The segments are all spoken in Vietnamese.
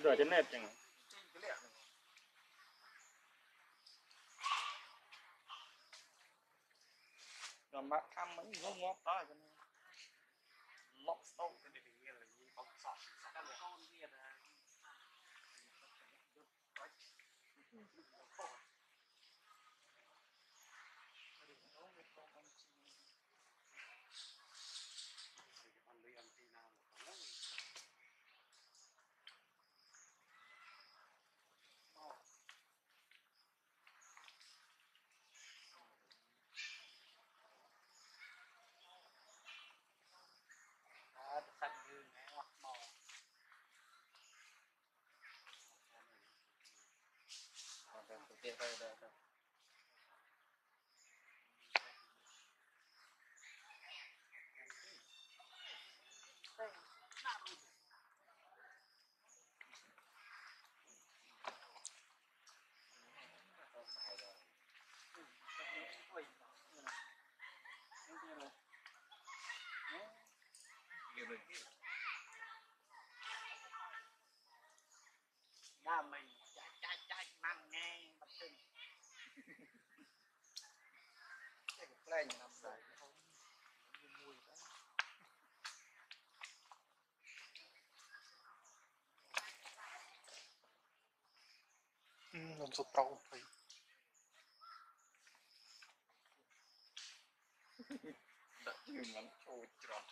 เดือดจะแนบจังดอบักคำมันงงงตายกันล็อกสโต๊ะกันดีๆอะนี้ต้องสอบสอบกันเลย Nhà mình chạy chạy chạy mang nghe bật chân cái cục lên nằm nằm sụt trâu thì đặt như ngắn trôi tròn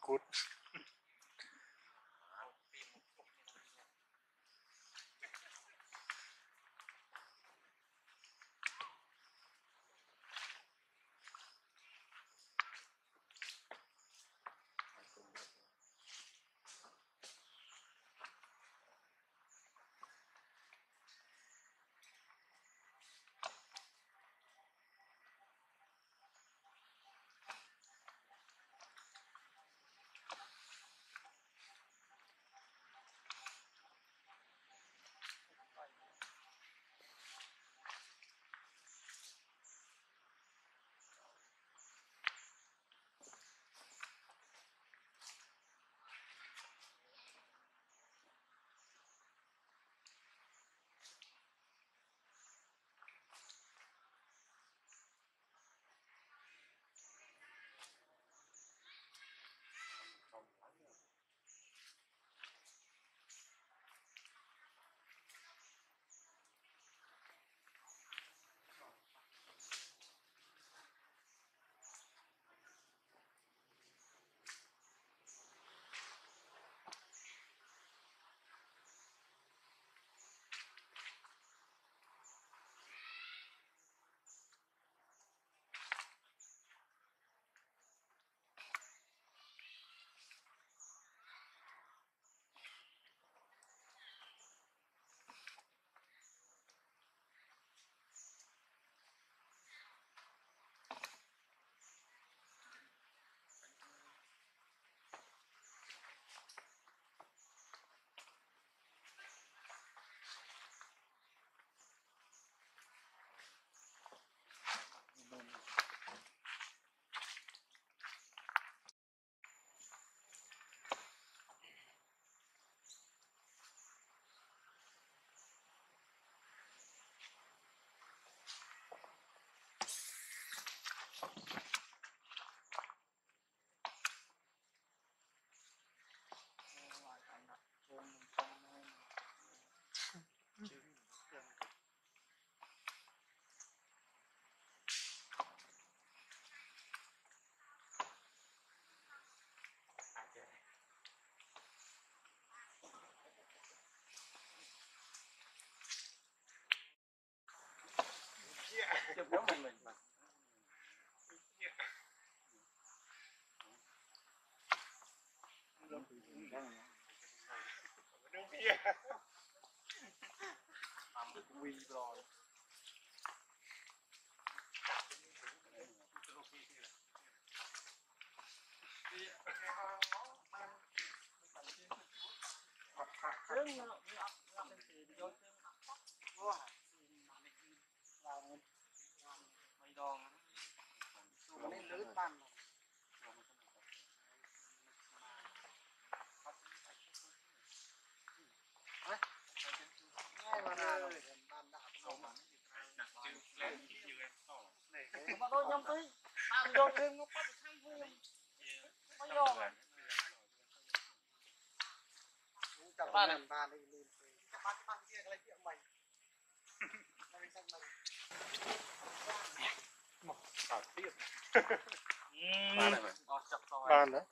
Gut. Yeah. I'm with. Yeah. บ้านเลยบ้านที่บ้านที่ยงอะไรที่ใหม่ไม่ใช่ใหม่บ้านอะไรบ้านนะ